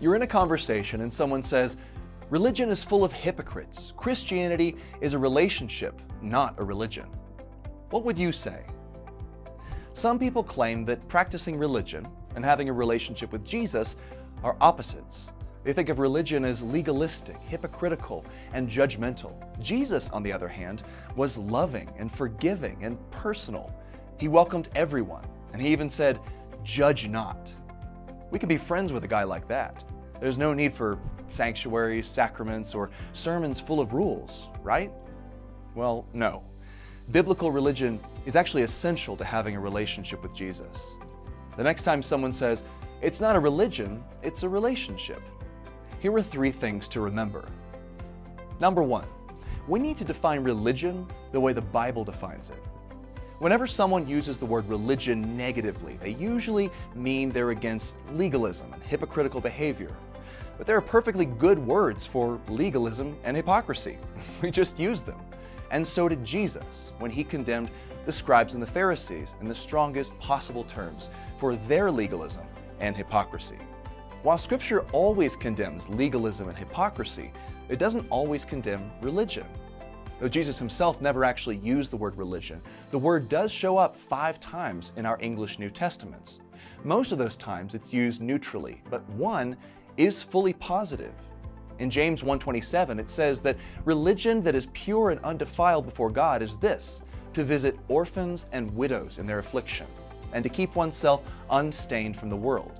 You're in a conversation and someone says, Religion is full of hypocrites. Christianity is a relationship, not a religion. What would you say? Some people claim that practicing religion and having a relationship with Jesus are opposites. They think of religion as legalistic, hypocritical, and judgmental. Jesus, on the other hand, was loving and forgiving and personal. He welcomed everyone, and he even said, Judge not. We can be friends with a guy like that. There's no need for sanctuaries, sacraments, or sermons full of rules, right? Well, no. Biblical religion is actually essential to having a relationship with Jesus. The next time someone says, it's not a religion, it's a relationship, here are three things to remember. Number one, we need to define religion the way the Bible defines it. Whenever someone uses the word religion negatively, they usually mean they're against legalism and hypocritical behavior. But there are perfectly good words for legalism and hypocrisy. We just use them. And so did Jesus when he condemned the scribes and the Pharisees in the strongest possible terms for their legalism and hypocrisy. While Scripture always condemns legalism and hypocrisy, it doesn't always condemn religion. Though Jesus himself never actually used the word religion, the word does show up five times in our English New Testaments. Most of those times it's used neutrally, but one is fully positive. In James 1:27 it says that religion that is pure and undefiled before God is this: to visit orphans and widows in their affliction, and to keep oneself unstained from the world.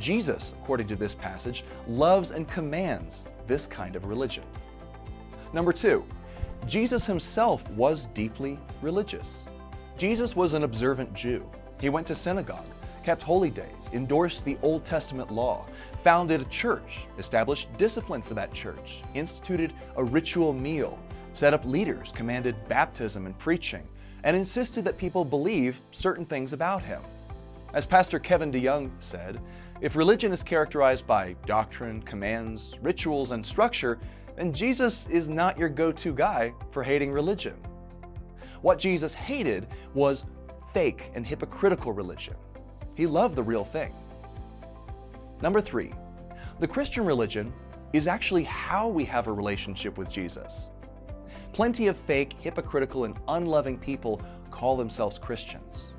Jesus, according to this passage, loves and commands this kind of religion. Number two, Jesus himself was deeply religious. Jesus was an observant Jew. He went to synagogue, kept holy days, endorsed the Old Testament law, founded a church, established discipline for that church, instituted a ritual meal, set up leaders, commanded baptism and preaching, and insisted that people believe certain things about him. As Pastor Kevin DeYoung said, if religion is characterized by doctrine, commands, rituals, and structure, then Jesus is not your go to guy for hating religion. What Jesus hated was fake and hypocritical religion. He loved the real thing. Number three, the Christian religion is actually how we have a relationship with Jesus. Plenty of fake, hypocritical, and unloving people call themselves Christians.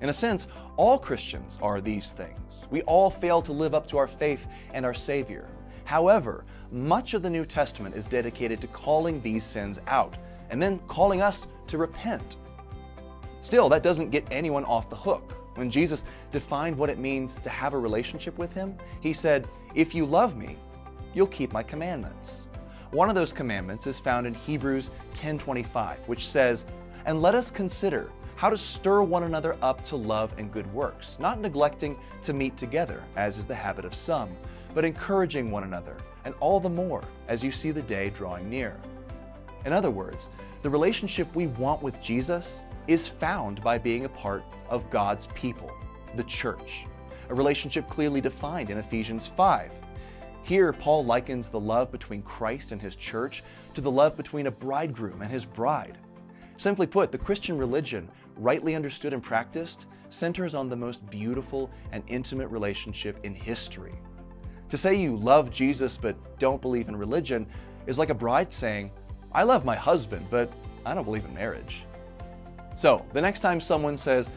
In a sense, all Christians are these things. We all fail to live up to our faith and our Savior. However, much of the New Testament is dedicated to calling these sins out and then calling us to repent. Still, that doesn't get anyone off the hook. When Jesus defined what it means to have a relationship with Him, He said, If you love me, you'll keep my commandments. One of those commandments is found in Hebrews 10:25, which says, "And let us consider how to stir one another up to love and good works, not neglecting to meet together, as is the habit of some, but encouraging one another, and all the more as you see the day drawing near. In other words, the relationship we want with Jesus is found by being a part of God's people, the church, a relationship clearly defined in Ephesians 5. Here, Paul likens the love between Christ and his church to the love between a bridegroom and his bride. Simply put, the Christian religion, rightly understood and practiced, centers on the most beautiful and intimate relationship in history. To say you love Jesus but don't believe in religion is like a bride saying, I love my husband, but I don't believe in marriage. So, the next time someone says,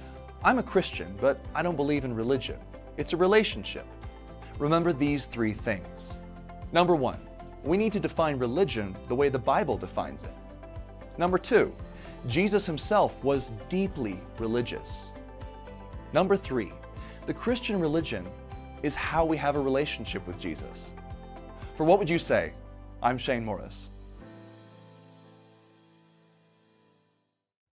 I'm a Christian, but I don't believe in religion, it's a relationship. Remember these three things. Number one, we need to define religion the way the Bible defines it. Number two, Jesus himself was deeply religious. Number three, the Christian religion is how we have a relationship with Jesus. For what would you say? I'm Shane Morris.